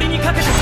りにかけて